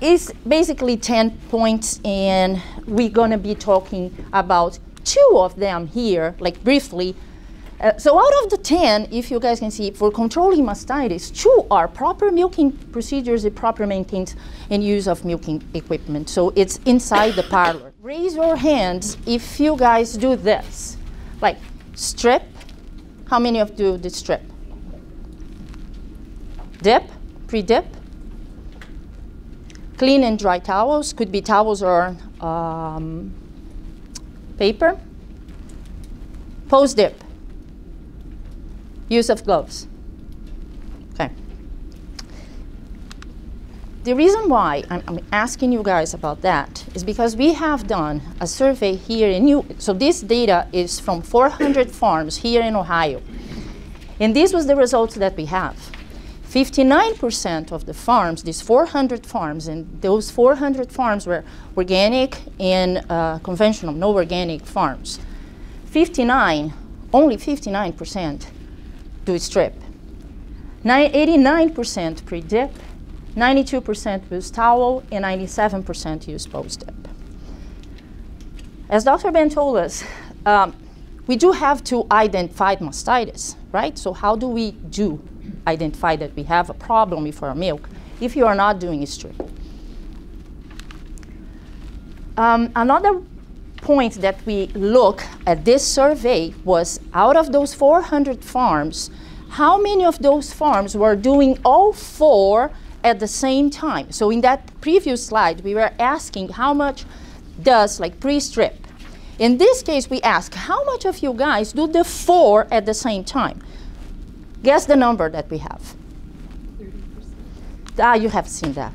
It's basically 10 points, and we're going to be talking about two of them here, like briefly. Uh, so out of the 10, if you guys can see, for controlling mastitis, two are proper milking procedures and proper maintenance and use of milking equipment. So it's inside the parlor. Raise your hands if you guys do this. Like strip. How many of you do the strip? Dip, pre-dip. Clean and dry towels, could be towels or um, paper. Post dip. Use of gloves. Okay. The reason why I'm, I'm, asking you guys about that is because we have done a survey here in New, so this data is from 400 farms here in Ohio. And this was the results that we have. 59% of the farms, these 400 farms, and those 400 farms were organic and uh, conventional, no organic farms. 59, only 59% do strip. 89% pre-dip, 92% use towel, and 97% use post-dip. As Dr. Ben told us, um, we do have to identify mastitis, right? So how do we do identify that we have a problem with our milk if you are not doing strip. Um, another point that we look at this survey was out of those 400 farms, how many of those farms were doing all four at the same time? So in that previous slide, we were asking how much does like pre-strip. In this case, we ask how much of you guys do the four at the same time? Guess the number that we have. 30%. Ah, you have seen that.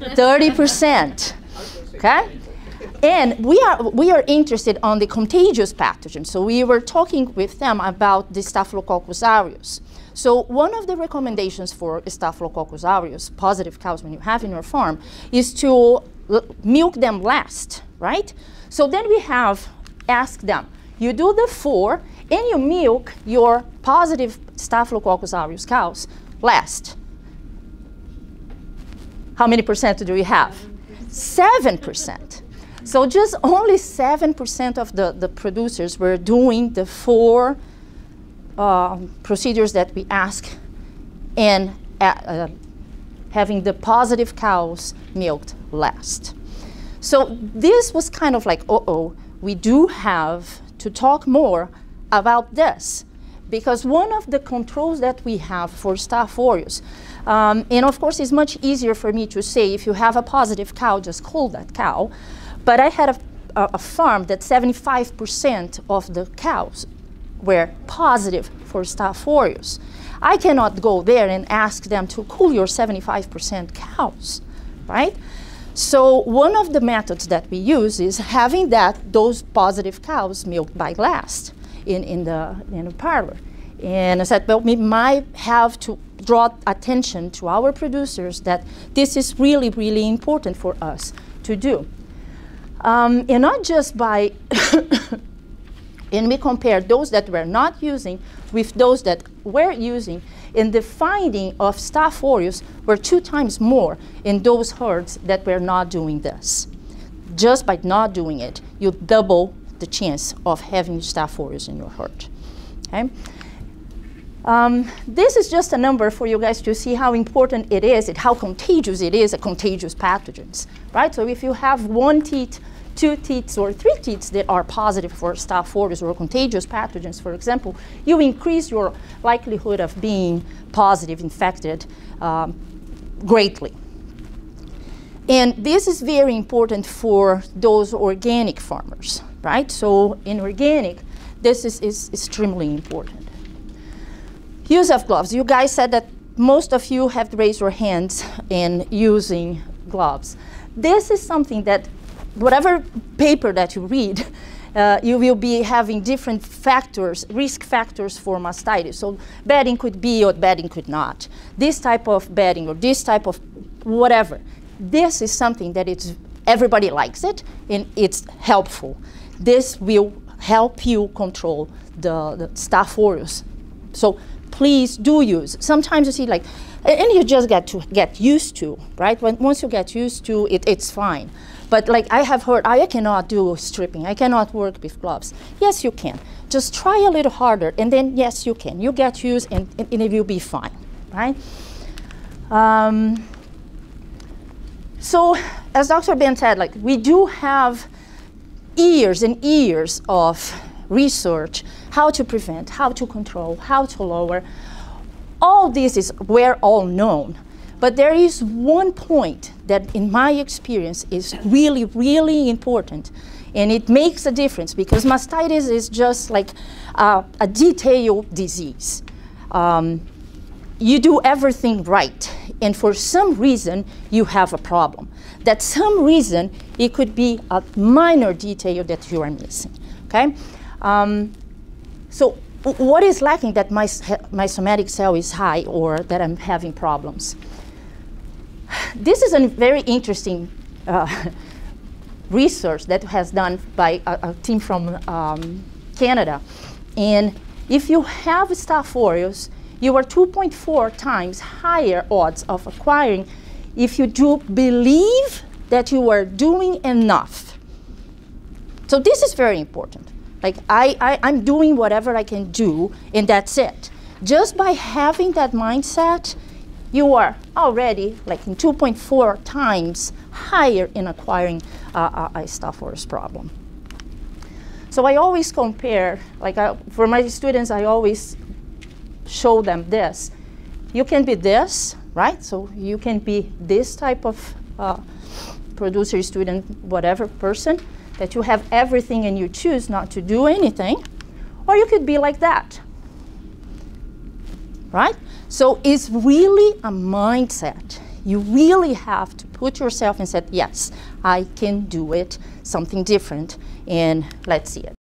30%. Okay? And we are, we are interested on the contagious pathogens. So we were talking with them about the Staphylococcus aureus. So one of the recommendations for Staphylococcus aureus, positive cows when you have in your farm, is to milk them last, right? So then we have asked them, you do the four, and you milk your positive Staphylococcus aureus cows last. How many percent do we have? 7%. So just only 7% of the, the producers were doing the four uh, procedures that we ask and uh, uh, having the positive cows milked last. So this was kind of like, uh-oh, we do have to talk more about this because one of the controls that we have for Staph aureus, um, and of course it's much easier for me to say if you have a positive cow, just call that cow. But I had a, a, a farm that 75% of the cows were positive for Staph aureus. I cannot go there and ask them to cool your 75% cows, right? So one of the methods that we use is having that those positive cows milked by last in, in, the, in the parlor. And I said, well, we might have to draw attention to our producers that this is really, really important for us to do. Um, and not just by, and we compare those that were not using with those that were using, and the finding of Staph aureus were two times more in those herds that were not doing this. Just by not doing it, you double the chance of having Staph aureus in your herd. Okay? Um, this is just a number for you guys to see how important it is and how contagious it is, a contagious pathogens, right? So if you have one teat, two teats, or three teats that are positive for Staph aureus or contagious pathogens, for example, you increase your likelihood of being positive, infected um, greatly. And this is very important for those organic farmers, right? So in organic, this is, is extremely important. Use of gloves. You guys said that most of you have raised your hands in using gloves. This is something that whatever paper that you read, uh, you will be having different factors, risk factors for mastitis. So bedding could be or bedding could not. This type of bedding or this type of whatever. This is something that it's, everybody likes it and it's helpful this will help you control the, the Staph aureus. So please do use. Sometimes you see like And you just get to get used to, right? When, once you get used to it, it's fine. But like I have heard, I cannot do stripping. I cannot work with gloves. Yes, you can. Just try a little harder, and then yes, you can. You get used, and, and, and it will be fine, right? Um, so, as Dr. Ben said, like we do have years and years of research how to prevent, how to control, how to lower. All this is we're all known. But there is one point that, in my experience, is really, really important. And it makes a difference because mastitis is just like uh, a detailed disease. Um, you do everything right, and for some reason you have a problem. That some reason it could be a minor detail that you are missing. Okay, um, so what is lacking that my my somatic cell is high or that I'm having problems? This is a very interesting uh, research that has done by a, a team from um, Canada, and if you have staph aureus, you are 2.4 times higher odds of acquiring if you do believe that you are doing enough. So this is very important. Like I, I, I'm doing whatever I can do, and that's it. Just by having that mindset, you are already like in 2.4 times higher in acquiring uh, a, aureus problem. So I always compare, like I, for my students, I always show them this. You can be this, right? So you can be this type of uh, producer, student, whatever person, that you have everything and you choose not to do anything. Or you could be like that, right? So it's really a mindset. You really have to put yourself and say, yes, I can do it, something different, and let's see it.